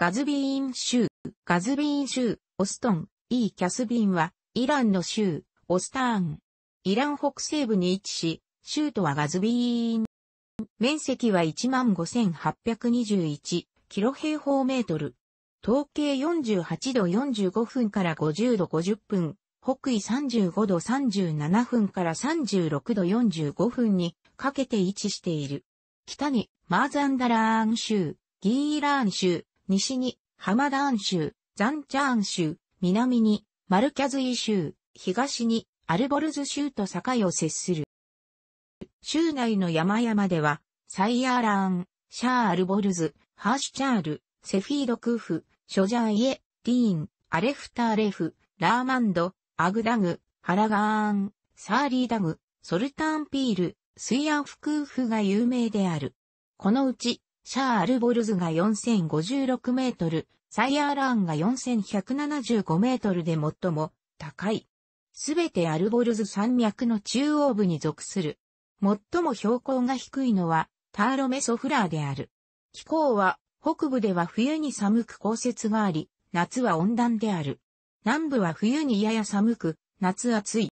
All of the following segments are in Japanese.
ガズビーン州、ガズビーン州、オストン、イーキャスビンは、イランの州、オスターン。イラン北西部に位置し、州都はガズビーン。面積は15,821キロ平方メートル。統計48度45分から50度50分、北緯35度37分から36度45分にかけて位置している。北にマーザンダラーン州、ギーラーン州、西にハマダーン州、ザンジャーン州、南にマルキャズィー州、東にアルボルズ州と境を接する。州内の山々では、サイヤーラーン、シャーアルボルズ、ハーシュチャール、セフィードクーフ、ショジャーイエ、ディーン、アレフターレフ、ラーマンド、アグダグ、ハラガーン、サーリーダグ、ソルタンピール、スイアンフクーフが有名である。このうち、シャーアルボルズが4056メートル、サイヤーラーンが4175メートルで最も高い。すべてアルボルズ山脈の中央部に属する。最も標高が低いのはターロメソフラーである。気候は北部では冬に寒く降雪があり、夏は温暖である。南部は冬にやや寒く、夏暑い。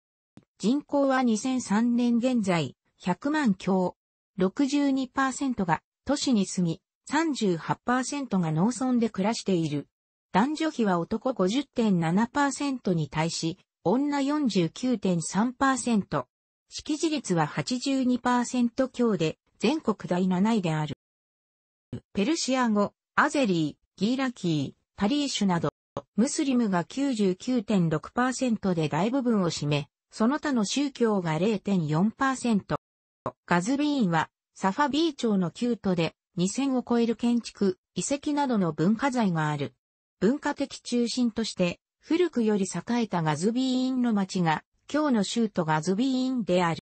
人口は2003年現在100万強。62%が都市に住み、38%が農村で暮らしている。男女比は男50.7%に対し、女49.3%。識字率は82%強で、全国第7位である。ペルシア語、アゼリー、ギーラキー、パリーシュなど、ムスリムが99.6%で大部分を占め、その他の宗教が0.4%。ガズビーンは、サファビー町の旧都で2000を超える建築、遺跡などの文化財がある。文化的中心として、古くより栄えたガズビーンの町が、今日の州都ガズビーンである。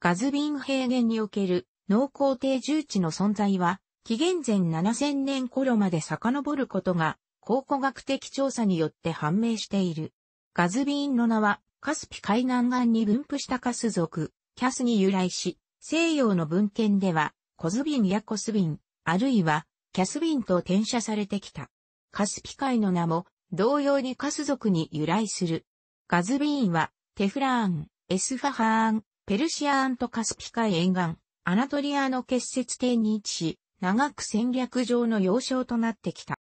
ガズビーン平原における農耕定住地の存在は、紀元前7000年頃まで遡ることが、考古学的調査によって判明している。ガズビーンの名は、カスピ海南岸に分布したカス族、キャスに由来し、西洋の文献では、コズビンやコスビン、あるいは、キャスビンと転写されてきた。カスピ海の名も、同様にカス族に由来する。ガズビーンは、テフラーン、エスファハーン、ペルシアーンとカスピ海沿岸、アナトリアの結節点に位置し、長く戦略上の要衝となってきた。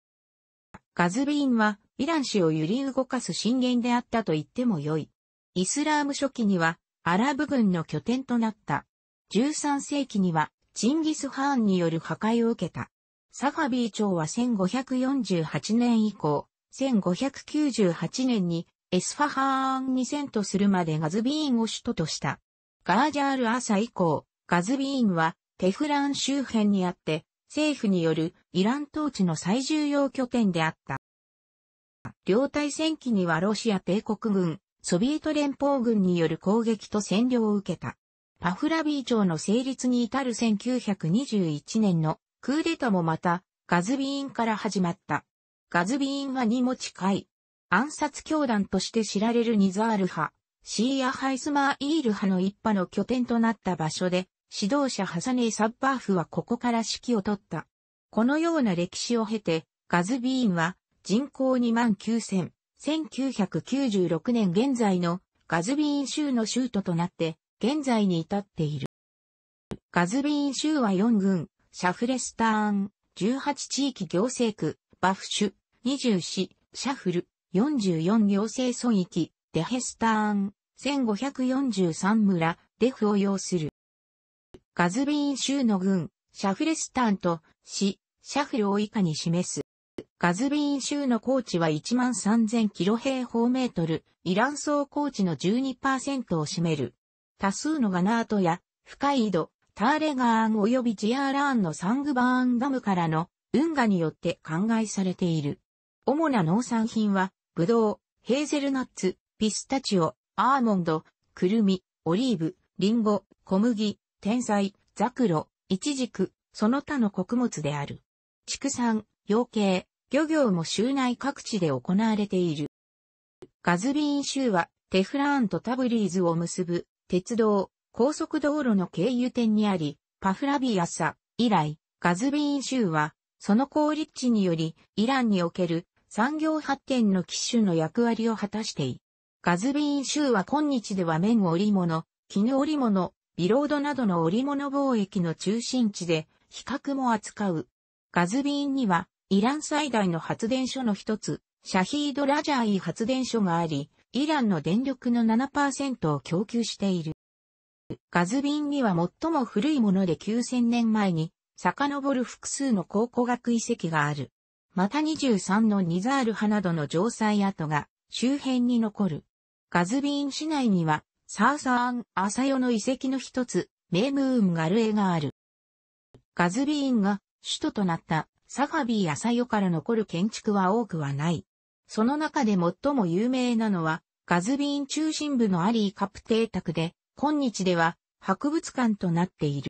ガズビーンはイラン史を揺り動かす震源であったと言ってもよい。イスラーム初期にはアラブ軍の拠点となった。13世紀にはチンギス・ハーンによる破壊を受けた。サファビー朝は1548年以降、1598年にエスファハーンに遷都するまでガズビーンを首都とした。ガージャール朝以降、ガズビーンはテフラン周辺にあって、政府によるイラン統治の最重要拠点であった。両大戦期にはロシア帝国軍、ソビエト連邦軍による攻撃と占領を受けた。パフラビー朝の成立に至る1921年のクーデタもまたガズビーンから始まった。ガズビーンはにも近い。暗殺教団として知られるニザール派、シーア・ハイスマーイール派の一派の拠点となった場所で、指導者ハサネイ・サッバーフはここから指揮を取った。このような歴史を経て、ガズビーンは人口2万9000、1996年現在のガズビーン州の州都となって現在に至っている。ガズビーン州は4郡、シャフレスターン、18地域行政区、バフシュ、20市、シャフル、44行政村域、デヘスターン、1543村、デフを要する。ガズビーン州の郡、シャフレスターンと市、シャフルを以下に示す。ガズビーン州の高地は1万3000キロ平方メートル、イラン層高地の12%を占める。多数のガナートや深い井戸、ターレガーン及びジアーラーンのサングバーンダムからの運河によって灌漑されている。主な農産品は、ブドウ、ヘーゼルナッツ、ピスタチオ、アーモンド、クルミ、オリーブ、リンゴ、小麦、天才、ザクロ、イチジク、その他の穀物である。畜産、養鶏、漁業も州内各地で行われている。ガズビーン州はテフラーンとタブリーズを結ぶ鉄道、高速道路の経由点にあり、パフラビアサ以来、ガズビーン州はその高立地により、イランにおける産業発展の機種の役割を果たしている。ガズビーン州は今日では綿織物、絹織物、ビロードなどの織物貿易の中心地で、比較も扱う。ガズビーンには、イラン最大の発電所の一つ、シャヒードラジャーイ発電所があり、イランの電力の7%を供給している。ガズビーンには最も古いもので9000年前に、遡る複数の考古学遺跡がある。また23のニザール派などの城塞跡が周辺に残る。ガズビーン市内には、サーサーン・アサヨの遺跡の一つ、メームーン・ガルエがある。ガズビーンが首都となったサハビー・アサヨから残る建築は多くはない。その中で最も有名なのは、ガズビーン中心部のアリーカプ邸宅で、今日では博物館となっている。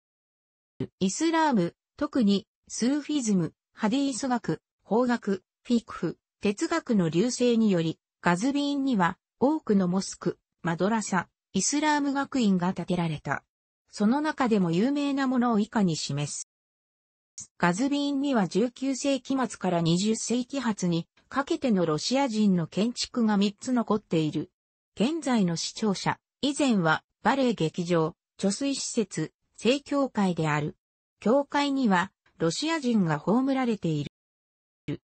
イスラーム、特にスーフィズム、ハディース学、法学、フィクフ、哲学の流星により、ガズビーンには多くのモスク、マドラサ、イスラーム学院が建てられた。その中でも有名なものを以下に示す。ガズビーンには19世紀末から20世紀初にかけてのロシア人の建築が3つ残っている。現在の視聴者、以前はバレエ劇場、貯水施設、正教会である。教会にはロシア人が葬られている。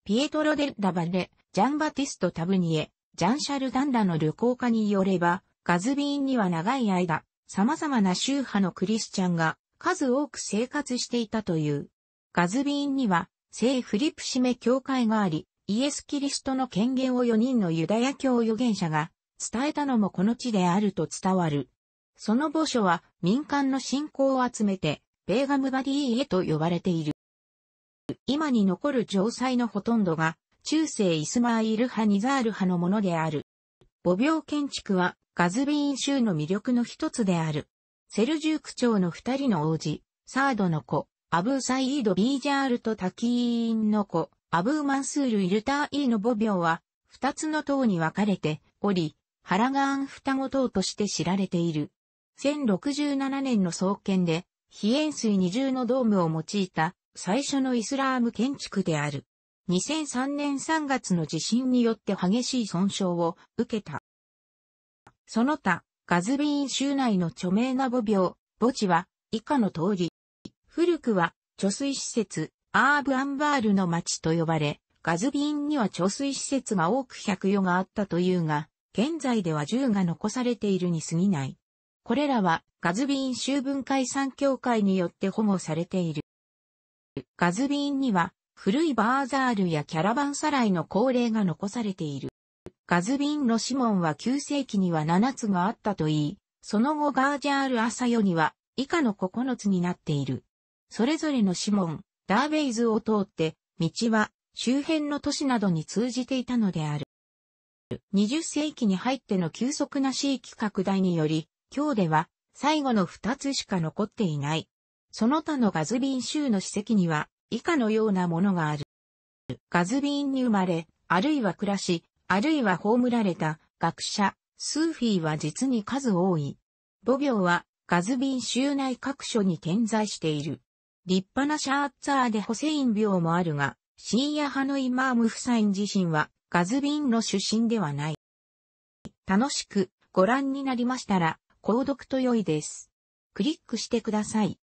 ピエトロ・デ・ラバレ、ジャンバティスト・タブニエ、ジャンシャル・ダンラの旅行家によれば、ガズビーンには長い間、様々な宗派のクリスチャンが数多く生活していたという。ガズビーンには、聖フリプシメ教会があり、イエス・キリストの権限を4人のユダヤ教預言者が伝えたのもこの地であると伝わる。その墓所は民間の信仰を集めて、ベーガムバディーへと呼ばれている。今に残る城塞のほとんどが中世イスマイル派ニザール派のものである。母病建築はガズビーン州の魅力の一つである。セルジューク朝の二人の王子、サードの子、アブーサイード・ビージャールとタキーンの子、アブーマンスール・イルターイーの母病は、二つの塔に分かれており、ハラガーン双子塔として知られている。1067年の創建で、非塩水二重のドームを用いた最初のイスラーム建築である。2003年3月の地震によって激しい損傷を受けた。その他、ガズビーン州内の著名な母病、墓地は以下の通り。古くは貯水施設、アーブ・アンバールの町と呼ばれ、ガズビーンには貯水施設が多く百余があったというが、現在では銃が残されているに過ぎない。これらはガズビーン州文化遺産協会によって保護されている。ガズビーンには古いバーザールやキャラバンサライの恒例が残されている。ガズビンのシモンは9世紀には7つがあったといい、その後ガージャール・アサヨには以下の9つになっている。それぞれのシモン、ダーベイズを通って、道は周辺の都市などに通じていたのである。20世紀に入っての急速な地域拡大により、今日では最後の2つしか残っていない。その他のガズビン州の史跡には以下のようなものがある。ガズビンに生まれ、あるいは暮らし、あるいは葬られた学者、スーフィーは実に数多い。母病はガズビン州内各所に点在している。立派なシャーツァーでホセイン病もあるが、シーヤ派のイマーム・フサイン自身はガズビンの出身ではない。楽しくご覧になりましたら、購読と良いです。クリックしてください。